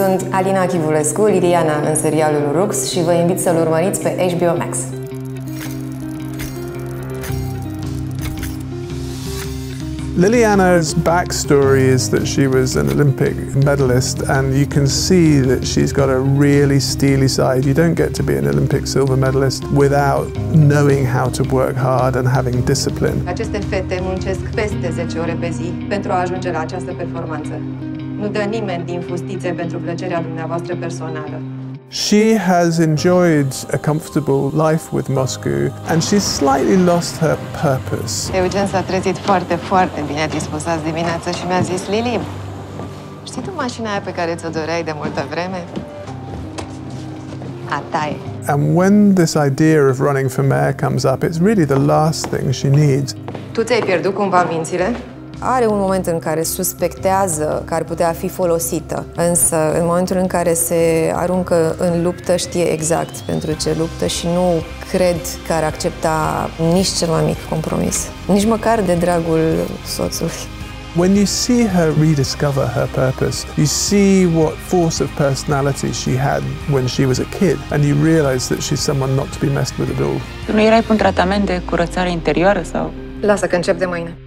Sunt Alina Chivulescu, Liliana în serialul Rux și vă invit să-l urmăriți pe HBO Max. Liliana's backstory is that she was an Olympic medalist, and you can see that she's got a really steely side. You don't get to be an Olympic silver medalist without knowing how to work hard and having discipline. Aceste fete muncesc peste 10 ore pe zi pentru a ajunge la această performanță. Nu dă nimeni din fustițe pentru plăcerea dumneavoastră personală. She has enjoyed a comfortable life with Moscow and she's slightly lost her purpose. Eugen s-a trezit foarte, foarte bine dispus azi dimineață și mi-a zis Lili, știi tu mașina aia pe care ți-o doreai de multă vreme? A ta e. And when this idea of running for mayor comes up, it's really the last thing she needs. Tu ți-ai pierdut cumva mințile? Are un moment în care suspectează că ar putea fi folosită, însă în momentul în care se aruncă în luptă știe exact pentru ce luptă și nu cred că ar accepta nici cel mai mic compromis, nici măcar de dragul soțului. When you see her rediscover her purpose, you see what force of personality she had when she was a kid, and you realize that she's someone not to be messed with at all. Tu nu erai pe un tratament de curățare interioară sau? Lasă că încep de mâine.